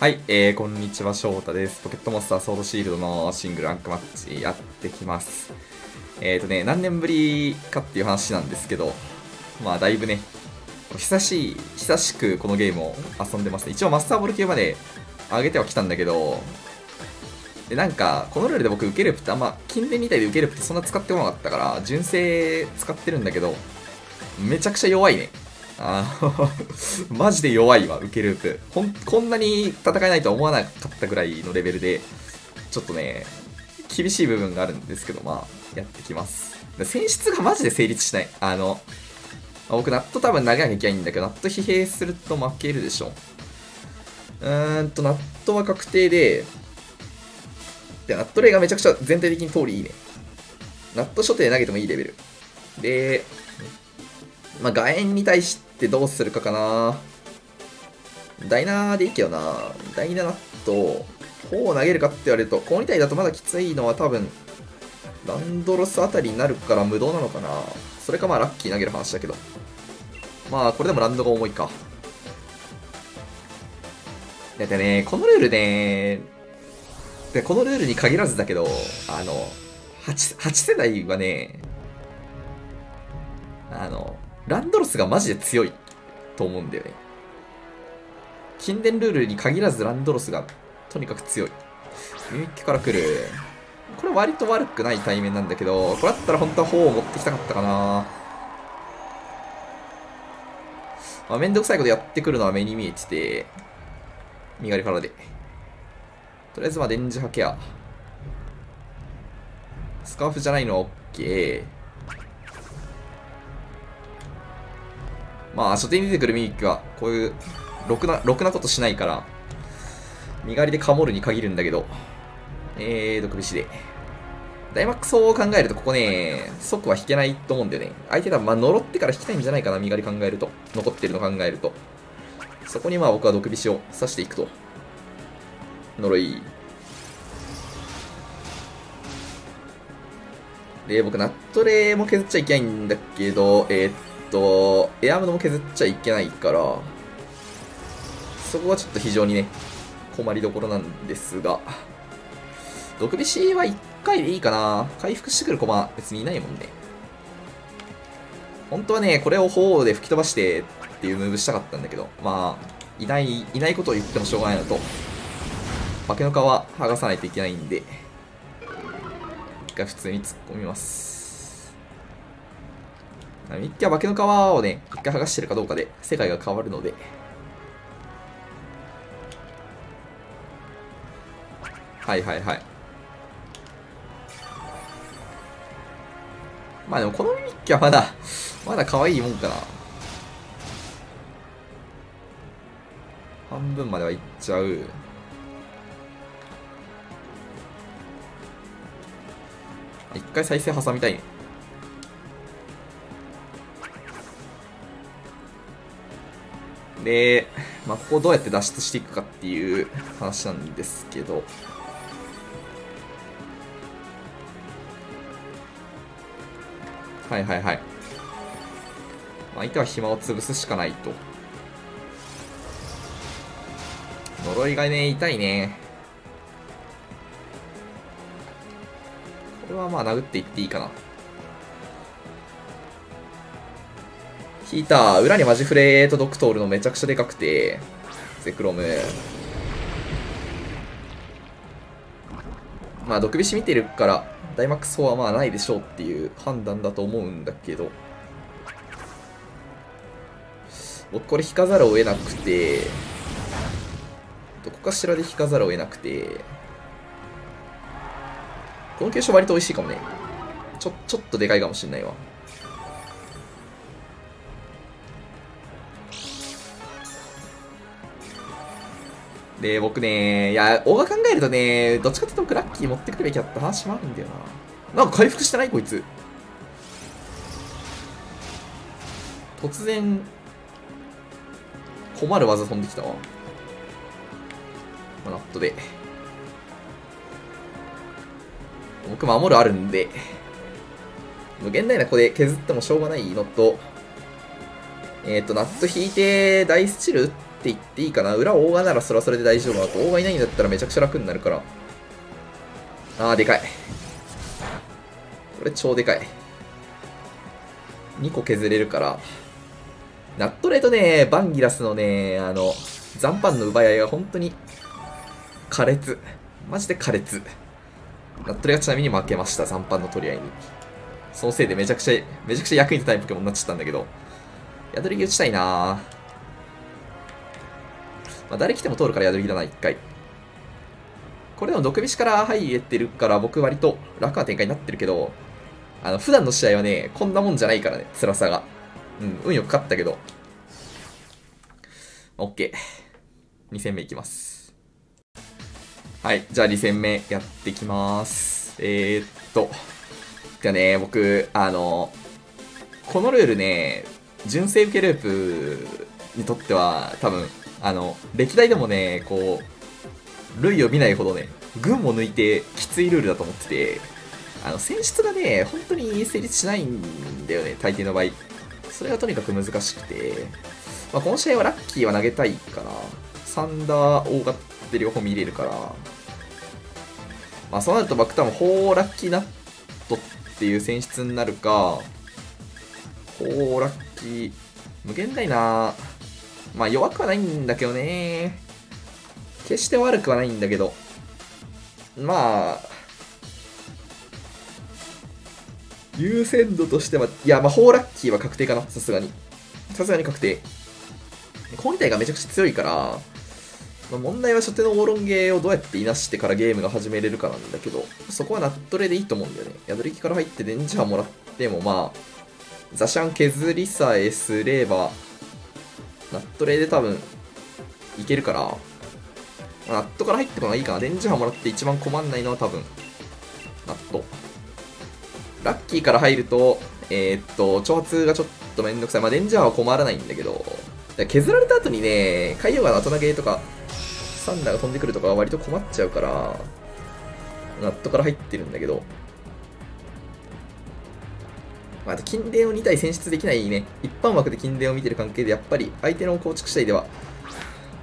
はい、えー、こんにちは、翔太です。ポケットモンスターソードシールドのシングルランクマッチやってきます。えーとね、何年ぶりかっていう話なんですけど、まあ、だいぶね、久しい、久しくこのゲームを遊んでますね。一応マスターボール級まで上げてはきたんだけど、で、なんか、このルールで僕、受けループってあんま、近年みたいで受けループってそんな使ってこなかったから、純正使ってるんだけど、めちゃくちゃ弱いね。あの マジで弱いわ、受けループ。ほん、こんなに戦えないとは思わなかったぐらいのレベルで、ちょっとね、厳しい部分があるんですけど、まあ、やってきます。選出がマジで成立しない。あの、僕、ナット多分投げなきゃいけないんだけど、ナット疲弊すると負けるでしょ。うーんと、ナットは確定で、で、ナットレイがめちゃくちゃ全体的に通りいいね。ナット初手で投げてもいいレベル。で、まあ、外縁に対してどうするかかな。ダイナーでいいけどな。ダイナナット、4を投げるかって言われると、この2体だとまだきついのは多分、ランドロスあたりになるから無駄なのかな。それかまあラッキー投げる話だけど。まあ、これでもランドが重いか。だってね、このルールね、でこのルールに限らずだけど、あの、8, 8世代はね、あの、ランドロスがマジで強いと思うんだよね。近伝ルールに限らずランドロスがとにかく強い。ミューキから来る。これ割と悪くない対面なんだけど、これだったら本当は4を持ってきたかったかな。まあ、めんどくさいことやってくるのは目に見えてて、身狩りからで。とりあえずまあ電磁波ケア。スカーフじゃないのは OK。まあ、初手に出てくるミミックは、こういう、ろくな、ろくなことしないから、身狩りでカモるに限るんだけど、えー、毒節で。ダイマックスを考えると、ここね、即は引けないと思うんだよね。相手多分、まあ、呪ってから引きたいんじゃないかな、身狩り考えると。残ってるの考えると。そこにまあ僕は毒節を刺していくと。呪い。で、僕、ナットレも削っちゃいけないんだけど、えー、っと、エアームドも削っちゃいけないから、そこはちょっと非常にね、困りどころなんですが、毒菱は1回でいいかな。回復してくる駒別にいないもんね。本当はね、これを砲で吹き飛ばしてっていうムーブしたかったんだけど、まあ、いない、いないことを言ってもしょうがないのと、化けの皮剥がさないといけないんで、一回普通に突っ込みます。ミッキーは化けの皮をね、一回剥がしてるかどうかで世界が変わるので、はいはいはい。まあでもこのミッキーはまだ、まだ可愛いもんかな。半分まではいっちゃう。一回再生挟みたいね。で、まあ、ここどうやって脱出していくかっていう話なんですけど、はいはいはい。相手は暇を潰すしかないと。呪いがね、痛いね。これはまあ殴っていっていいかな。ヒーター、裏にマジフレーとドクトールのめちゃくちゃでかくて、ゼクロム。まあ、毒菱見てるから、ダイマックス4はまあないでしょうっていう判断だと思うんだけど、僕これ引かざるを得なくて、どこかしらで引かざるを得なくて、この急所割と美味しいかもね。ちょ、ちょっとでかいかもしんないわ。で、僕ね、いや、大が考えるとね、どっちかっていうと僕ラッキー持ってくるべきだった話もあるんだよな。なんか回復してないこいつ。突然、困る技飛んできたわ。まあ、ナットで。僕守るあるんで、無限大な子で削ってもしょうがないのと、えっ、ー、と、ナット引いて、ダイスチル打ってっていっていいかな。裏大賀ならそれはそれで大丈夫だと。大賀いないんだったらめちゃくちゃ楽になるから。あー、でかい。これ超でかい。2個削れるから。ナットレとね、バンギラスのね、あの、残飯の奪い合いが本当に、苛烈。マジで苛烈。ナットレがちなみに負けました、残飯の取り合いに。そのせいでめちゃくちゃ、めちゃくちゃ役に立たないポケモンになっちゃったんだけど。宿り木打ちたいなまあ、誰来ても通るから宿り木だな、一回。これでも毒菱から入れてるから僕割と楽な展開になってるけど、あの、普段の試合はね、こんなもんじゃないからね、辛さが。うん、運よく勝ったけど。オッケー。2戦目いきます。はい、じゃあ2戦目やってきます。えー、っと。じゃあね、僕、あの、このルールね、純正受けループにとっては、多分、あの、歴代でもね、こう、類を見ないほどね、群を抜いてきついルールだと思ってて、あの、選出がね、本当に成立しないんだよね、大抵の場合。それがとにかく難しくて、まあ、この試合はラッキーは投げたいから、サンダー、大型って両方見れるから、まあ、そうなると僕多分、ホーラッキーナットっていう選出になるか、ホーラッキー、無限大な。まあ弱くはないんだけどね。決して悪くはないんだけど、まあ、優先度としては、いや、まあ、ホーラッキーは確定かな、さすがに。さすがに確定。本体がめちゃくちゃ強いから、まあ、問題は初手のオーロンゲーをどうやっていなしてからゲームが始めれるかなんだけど、そこはナットレでいいと思うんだよね。宿り木から入って電磁波もらっても、まあ、ザシャン削りさえすれば、ナットレイで多分、いけるから、ナットから入ってこないいかな。電磁波もらって一番困んないのは多分、ナット。ラッキーから入ると、えー、っと、挑発がちょっとめんどくさい。まあ、デンジャーは困らないんだけど、削られた後にね、海洋が後投げとか、サンダーが飛んでくるとかは割と困っちゃうから、ナットから入ってるんだけど、まあ、近電を2体選出できないね、一般枠で近電を見てる関係で、やっぱり相手の構築次第では、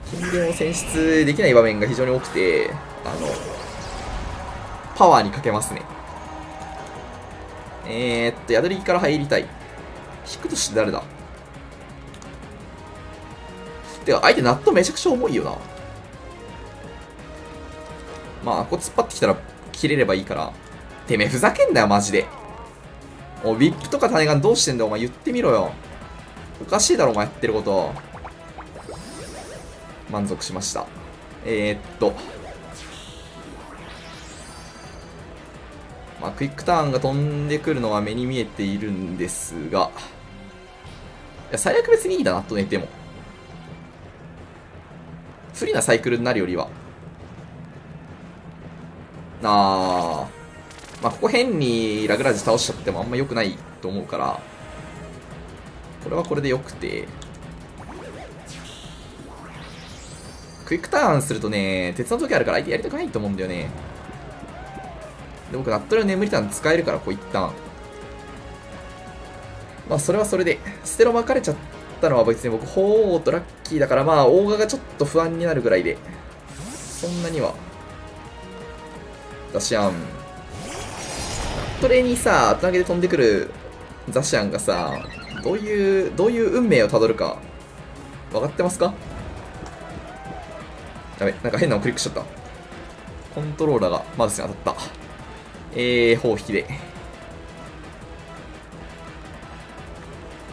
近電を選出できない場面が非常に多くて、あの、パワーにかけますね。えー、っと、宿りから入りたい。引くとして誰だ？てか、相手ナットめちゃくちゃ重いよな。まあ、ここ突っ張ってきたら切れればいいから。てめえ、ふざけんなよ、マジで。お、ウィップとか種ガンどうしてんだよ、お前言ってみろよ。おかしいだろ、お前やってること。満足しました。えー、っと。まあ、クイックターンが飛んでくるのは目に見えているんですが、いや、最悪別にいいだなと寝ても。不利なサイクルになるよりは。あー。まあ、ここ変にラグラージ倒しちゃってもあんま良くないと思うから、これはこれで良くて、クイックターンするとね、鉄の時あるから相手やりたくないと思うんだよね。で、僕、ナットルの眠りターン使えるから、こう一旦。まあ、それはそれで、ステロ巻かれちゃったのは別に僕、鳳凰とラッキーだから、まあ、大賀がちょっと不安になるぐらいで、そんなには。ザシアン。トレにさ、後投げで飛んでくるザシアンがさ、どういう、どういう運命をたどるか、分かってますか？やべ、なんか変なのクリックしちゃった。コントローラーがマウスに当たった。えー、砲引きで。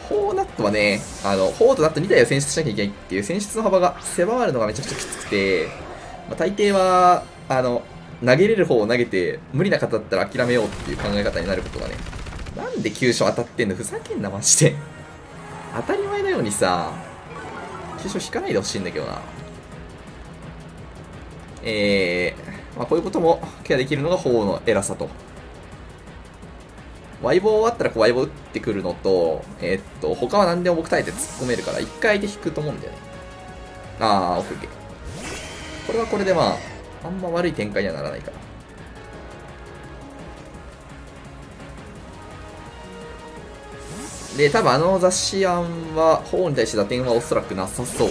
砲ナットはね、あの、砲とナット2体を選出しなきゃいけないっていう選出の幅が狭まるのがめちゃくちゃきつくて、まあ、大抵は、あの、投げれる方を投げて、無理な方だったら諦めようっていう考え方になることがね。なんで急所当たってんの？ふざけんな、マジで。当たり前のようにさ、急所引かないでほしいんだけどな。えー、まあ、こういうこともケアできるのが砲の偉さと。ワイボ終わったらこうワイボ打ってくるのと、えー、っと、他は何でも僕耐えて突っ込めるから、一回で引くと思うんだよね。あー、オッケーオッケー。これはこれでまあ、あんま悪い展開にはならないから。で、多分あの雑誌案は、砲に対して打点はおそらくなさそう。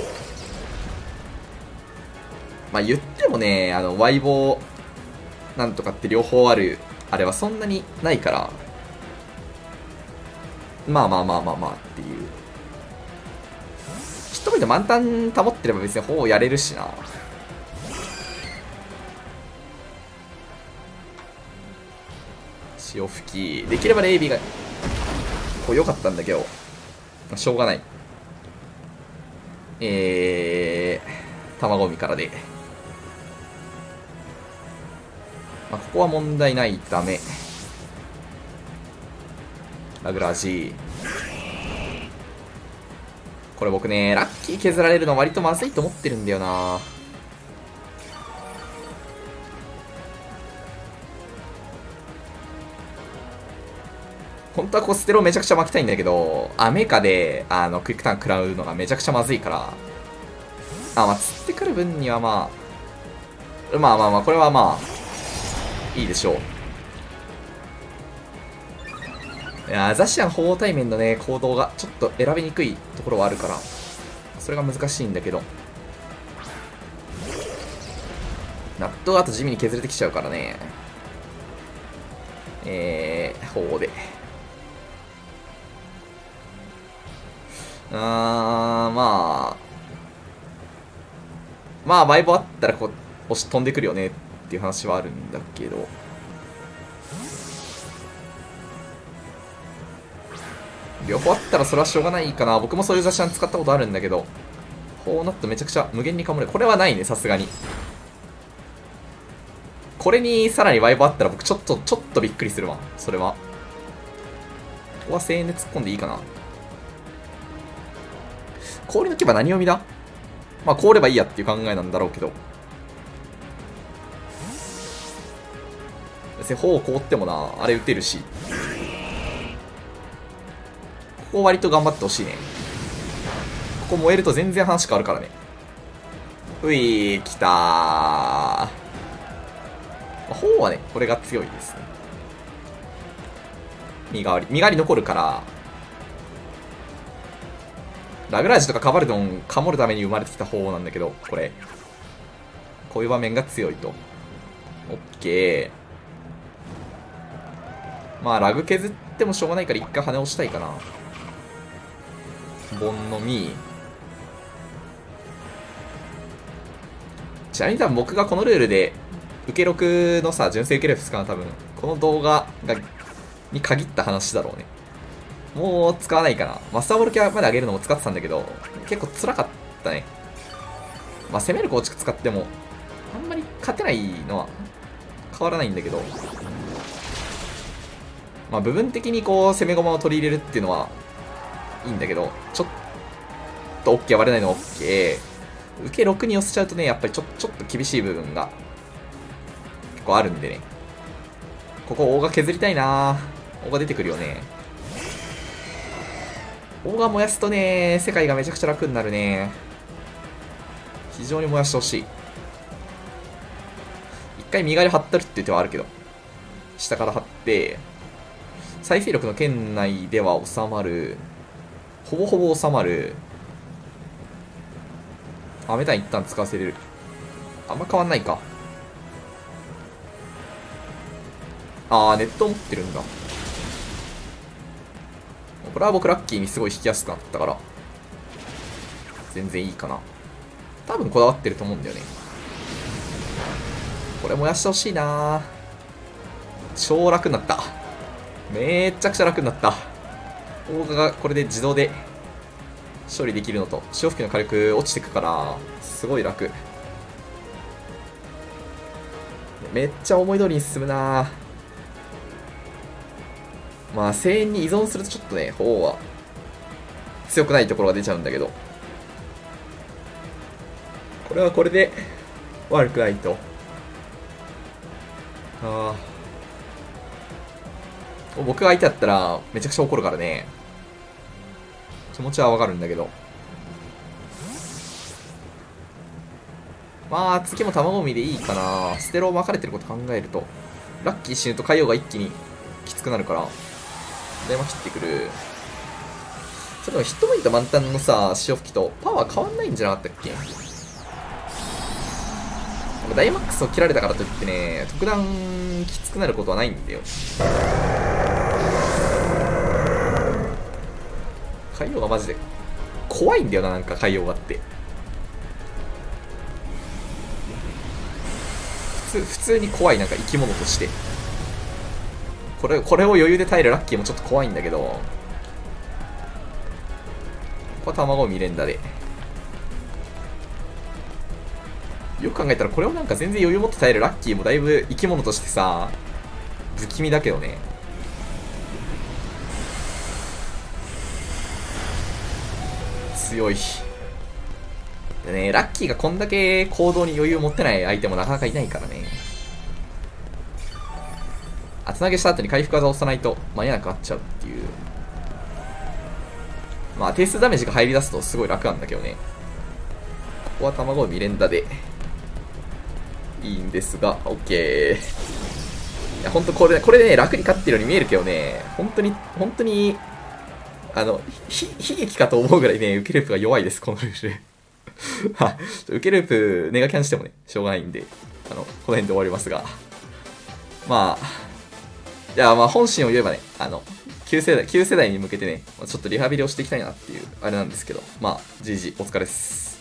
まあ言ってもね、あの、ワイボーなんとかって両方ある、あれはそんなにないから、まあまあまあまあまあっていう。ヒットポイント満タン保ってれば別にほぼやれるしな。潮吹き。できればレイビーが、こう良かったんだけど、しょうがない。えー、卵海からで。まあ、ここは問題ないため。ラグラージこれ僕ね、ラッキー削られるの割とまずいと思ってるんだよな本当はコステロめちゃくちゃ巻きたいんだけど、アメカで、あの、クイックターン食らうのがめちゃくちゃまずいから、あ、まあ、釣ってくる分にはまあ、まあまあまあ、これはまあ、いいでしょう。いやザシアン法対面のね、行動がちょっと選びにくいところはあるから、それが難しいんだけど。納豆あと地味に削れてきちゃうからね。えー、法で。あー、まあ。まあ、バイボあったらこう、押し飛んでくるよねっていう話はあるんだけど。両方あったらそれはしょうがないかな。僕もそういう雑誌は使ったことあるんだけど。こうなってめちゃくちゃ無限にかもれ。これはないね、さすがに。これにさらにワイブあったら僕ちょっと、ちょっとびっくりするわ。それは。ここは1000円で突っ込んでいいかな。氷抜けば何読みだ？まあ凍ればいいやっていう考えなんだろうけど。別に頬凍ってもな、あれ打てるし。ここ割と頑張ってほしいね。ここ燃えると全然話変わるからね。ういー、来たー。まあ、頬はね、これが強いですね。身代わり。身代わり残るから、ラグラージとかカバルドン、かもるために生まれてきた方なんだけど、これ。こういう場面が強いと。オッケー。まあ、ラグ削ってもしょうがないから一回羽押したいかな。ボンのミちなみに多分僕がこのルールで、受け6のさ、純正受けレフ使うの多分、この動画が、に限った話だろうね。もう使わないかな。マスターボールキャまで上げるのも使ってたんだけど、結構辛かったね。まあ、攻める構築使っても、あんまり勝てないのは変わらないんだけど、まあ、部分的にこう、攻め駒を取り入れるっていうのはいいんだけど、ちょっと OK 割れないの OK。受け6に寄せちゃうとね、やっぱりちょちょっと厳しい部分が結構あるんでね。ここ、大が削りたいな大が出てくるよね。大が燃やすとね、世界がめちゃくちゃ楽になるね。非常に燃やしてほしい。一回身代わり張ったるっていう手はあるけど。下から張って、再生力の圏内では収まる。ほぼほぼ収まる。あ、メタン一旦使わせれる。あんま変わんないか。あー、ネット持ってるんだ。これは僕ラッキーにすごい引きやすくなったから、全然いいかな。多分こだわってると思うんだよね。これ燃やしてほしいな超楽になった。めっちゃくちゃ楽になった。大賀がこれで自動で処理できるのと、潮吹きの火力落ちてくから、すごい楽。めっちゃ思い通りに進むなぁまあ、声援に依存するとちょっとね、方は強くないところが出ちゃうんだけど、これはこれで悪くないと。ああ。僕が相手だったらめちゃくちゃ怒るからね。気持ちはわかるんだけど。まあ、次も卵海でいいかな。ステロを巻かれてること考えると、ラッキー死ぬと海洋が一気にきつくなるから、電話切ってくる。それもヒットポイント満タンのさ、潮吹きとパワー変わんないんじゃなかったっけ？ダイマックスを切られたからといってね、特段きつくなることはないんだよ。海洋がマジで怖いんだよな、なんか海洋がって。普通、普通に怖い、なんか生き物として。これ、これを余裕で耐えるラッキーもちょっと怖いんだけど、ここは卵見れんだで。よく考えたらこれをなんか全然余裕持って耐えるラッキーもだいぶ生き物としてさ、不気味だけどね。強い。ね、ラッキーがこんだけ行動に余裕を持ってない相手もなかなかいないからね。あ、つなげした後に回復技を押さないと間に合わなくなっちゃうっていう。まあ、定数ダメージが入り出すとすごい楽なんだけどね。ここは卵を見れんだで。いいんですが、OK。いや、ほんとこれ、これでね、楽に勝ってるように見えるけどね、本当に、本当に、あの、ひ、悲劇かと思うぐらいね、受けループが弱いです、このルール。は。受けループ、ネガキャンしてもね、しょうがないんで、あの、この辺で終わりますが。まあ、いや、まあ本心を言えばね、あの、旧世代、旧世代に向けてね、ちょっとリハビリをしていきたいなっていう、あれなんですけど、まあ、GG、お疲れっす。